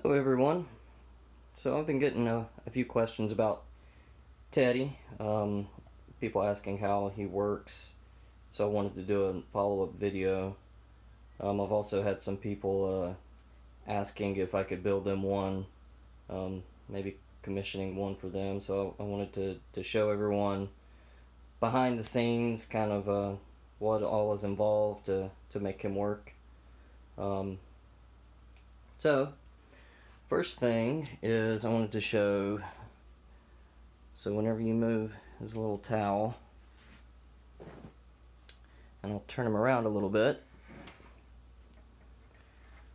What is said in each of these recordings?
Hello everyone. So I've been getting a, a few questions about Teddy. Um, people asking how he works. So I wanted to do a follow-up video. Um, I've also had some people uh, asking if I could build them one. Um, maybe commissioning one for them. So I wanted to, to show everyone behind the scenes kind of uh, what all is involved to, to make him work. Um, so First thing is I wanted to show, so whenever you move his little towel, and I'll turn him around a little bit.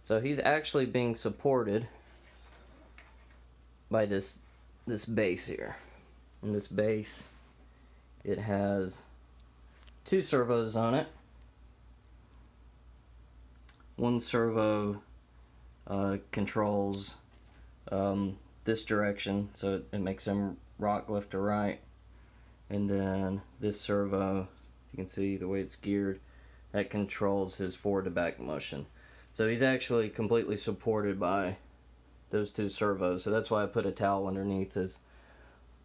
So he's actually being supported by this this base here. And this base, it has two servos on it. One servo uh, controls um, this direction so it, it makes him rock left to right. And then this servo you can see the way it's geared that controls his forward to back motion. So he's actually completely supported by those two servos. So that's why I put a towel underneath his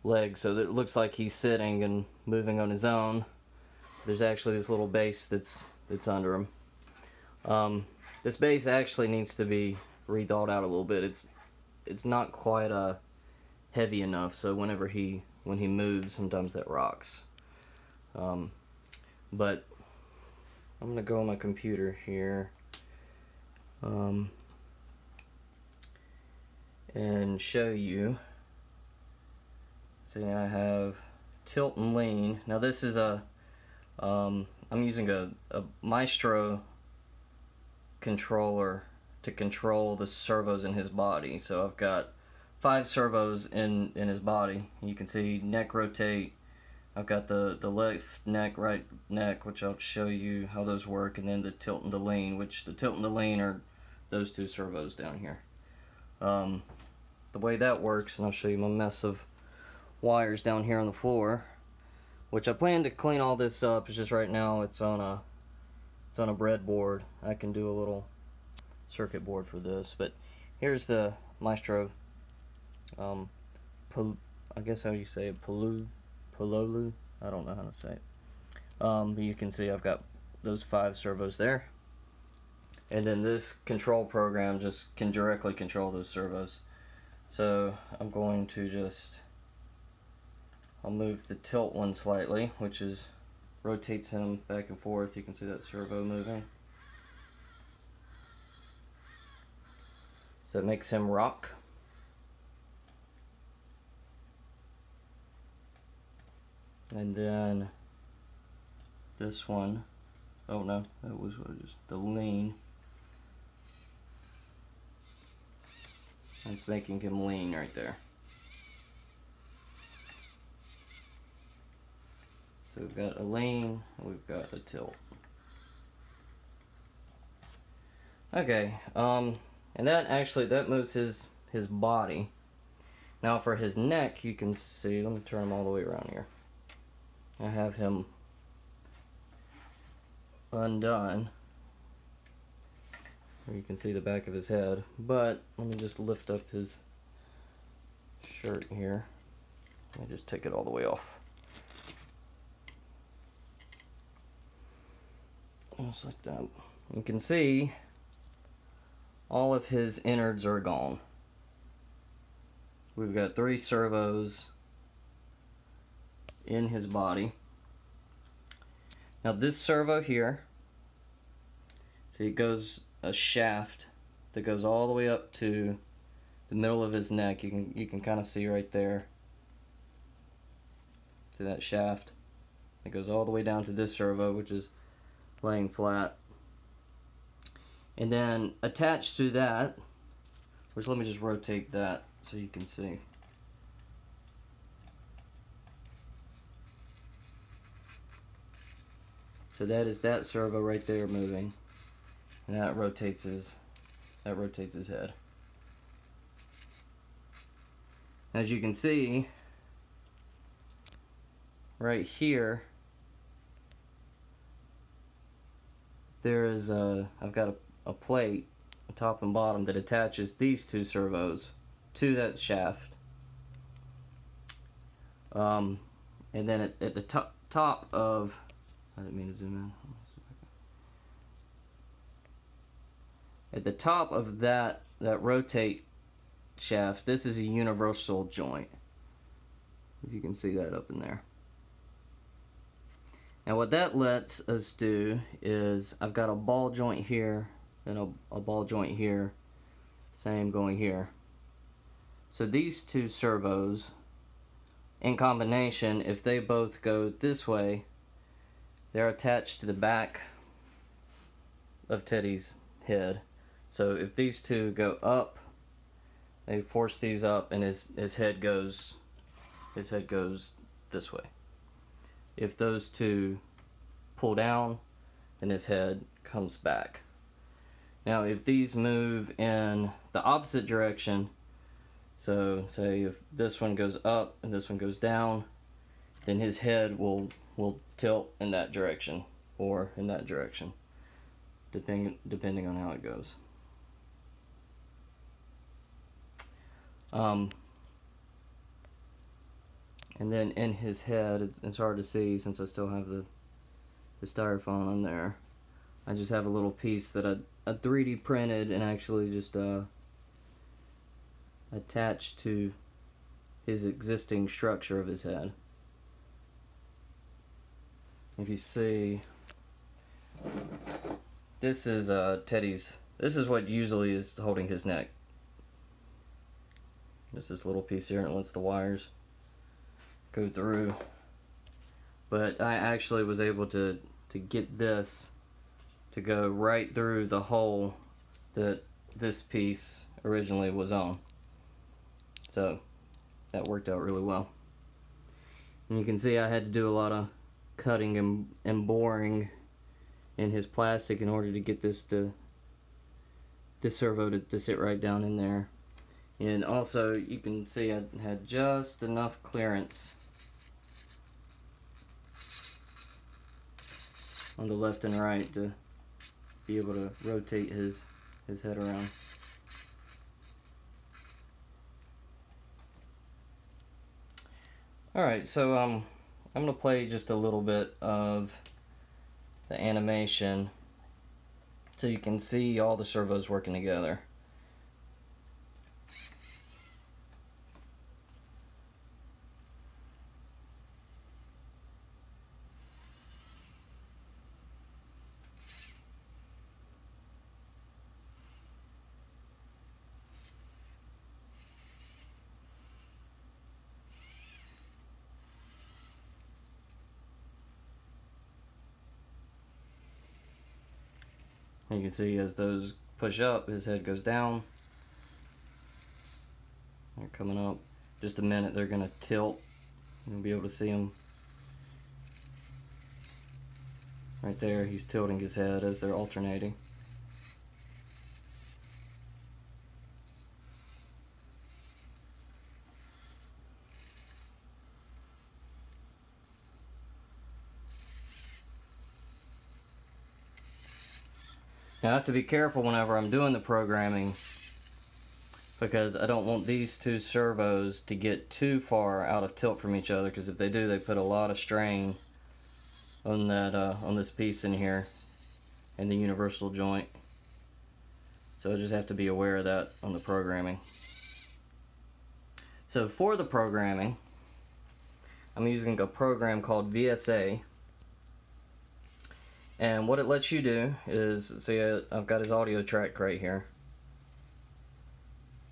leg so that it looks like he's sitting and moving on his own. There's actually this little base that's that's under him. Um, this base actually needs to be rethought out a little bit. It's it's not quite uh, heavy enough so whenever he when he moves sometimes that rocks. Um, but I'm gonna go on my computer here um, and show you. See I have tilt and lean now this is a um, I'm using a, a Maestro controller to control the servos in his body. So I've got five servos in, in his body. You can see neck rotate. I've got the, the left neck, right neck, which I'll show you how those work, and then the tilt and the lean, which the tilt and the lean are those two servos down here. Um, the way that works, and I'll show you my mess of wires down here on the floor, which I plan to clean all this up. It's just right now it's on a it's on a breadboard. I can do a little circuit board for this. But here's the Maestro, um, I guess how you say it, Pulu, Pololu, I don't know how to say it. Um, you can see I've got those five servos there. And then this control program just can directly control those servos. So I'm going to just, I'll move the tilt one slightly, which is rotates him back and forth. You can see that servo moving. So it makes him rock. And then this one, oh no, that was just the lean. It's making him lean right there. So we've got a lean, we've got a tilt. Okay, um, and that actually, that moves his, his body. Now for his neck, you can see, let me turn him all the way around here. I have him undone. Where you can see the back of his head. But, let me just lift up his shirt here. Let me just take it all the way off. Just like that. You can see all of his innards are gone. We've got three servos in his body. Now this servo here, see it goes a shaft that goes all the way up to the middle of his neck. You can you can kind of see right there. See that shaft? It goes all the way down to this servo, which is laying flat. And then attached to that, which let me just rotate that so you can see. So that is that servo right there moving. And that rotates his that rotates his head. As you can see, right here, there is a, I've got a a plate, top and bottom that attaches these two servos to that shaft. Um, and then at, at the top top of I didn't mean to zoom in. At the top of that that rotate shaft, this is a universal joint. If you can see that up in there. Now what that lets us do is I've got a ball joint here and a, a ball joint here. Same going here. So these two servos in combination, if they both go this way, they're attached to the back of Teddy's head. So if these two go up, they force these up and his, his head goes his head goes this way. If those two pull down, then his head comes back. Now if these move in the opposite direction, so say if this one goes up and this one goes down, then his head will will tilt in that direction or in that direction, depending depending on how it goes. Um, and then in his head, it's, hard to see since I still have the the styrofoam on there. I just have a little piece that I, I 3D printed and actually just uh, attached to his existing structure of his head. If you see, this is uh, Teddy's, this is what usually is holding his neck. Just this little piece here and it lets the wires go through. But I actually was able to, to get this to go right through the hole that this piece originally was on. So that worked out really well. And you can see I had to do a lot of cutting and, and boring in his plastic in order to get this to this servo to, to sit right down in there. And also you can see I had just enough clearance on the left and right to be able to rotate his his head around. Alright, so um, I'm going to play just a little bit of the animation so you can see all the servos working together. And you can see as those push up, his head goes down. They're coming up. Just a minute, they're to tilt. You'll be able to see them. Right there, he's tilting his head as they're alternating. Now I have to be careful whenever I'm doing the programming because I don't want these two servos to get too far out of tilt from each other because if they do they put a lot of strain on that uh, on this piece in here and the universal joint. So I just have to be aware of that on the programming. So for the programming I'm using a program called VSA and what it lets you do is, see I've got his audio track right here.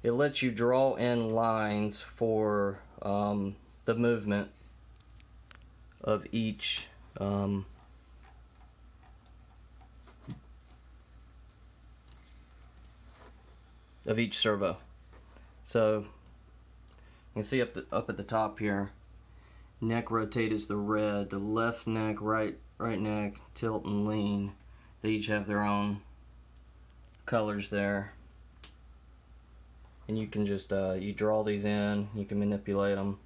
It lets you draw in lines for um, the movement of each um, of each servo. So you can see up the, up at the top here, neck rotate is the red, the left neck, right right neck, tilt and lean. They each have their own colors there. And you can just, uh, you draw these in, you can manipulate them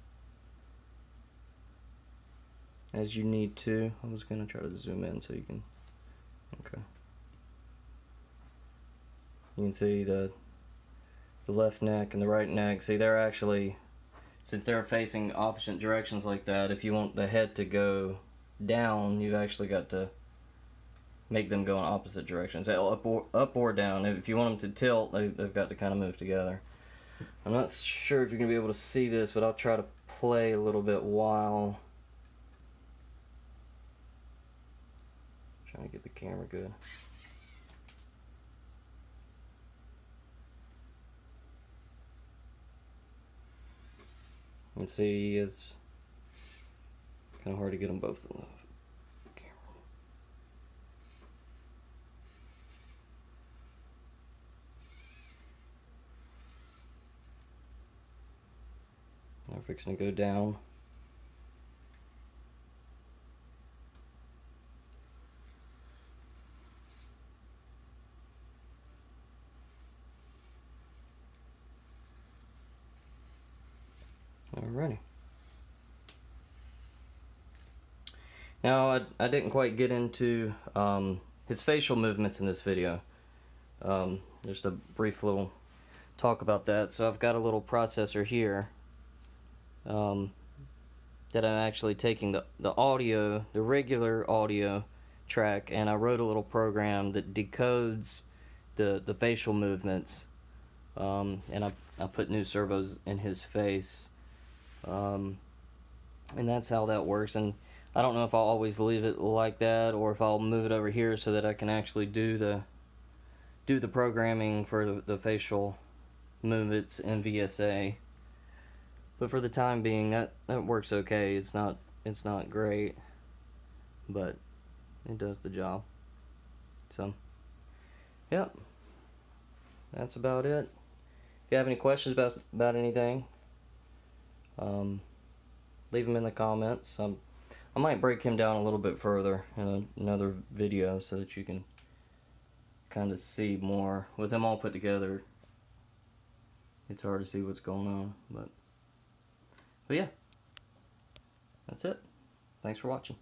as you need to. I was going to try to zoom in so you can, okay. You can see the the left neck and the right neck. See, they're actually since they're facing opposite directions like that. If you want the head to go down, you've actually got to make them go in opposite directions, up or up or down. If you want them to tilt, they, they've got to kind of move together. I'm not sure if you're gonna be able to see this, but I'll try to play a little bit while trying to get the camera good. And see, it's kind of hard to get them both in love. we're fixing to go down. Alrighty. Now, I, I didn't quite get into um, his facial movements in this video. Um, just a brief little talk about that. So I've got a little processor here um, that I'm actually taking the, the audio, the regular audio track, and I wrote a little program that decodes the, the facial movements. Um, and I, I put new servos in his face um, and that's how that works. And I don't know if I'll always leave it like that or if I'll move it over here so that I can actually do the do the programming for the, the facial movements in VSA. But for the time being, that that works okay. It's not it's not great, but it does the job. So, yep, that's about it. If you have any questions about about anything, um, leave them in the comments. Um, I might break him down a little bit further in another video so that you can kind of see more. With them all put together, it's hard to see what's going on. But, but yeah, that's it. Thanks for watching.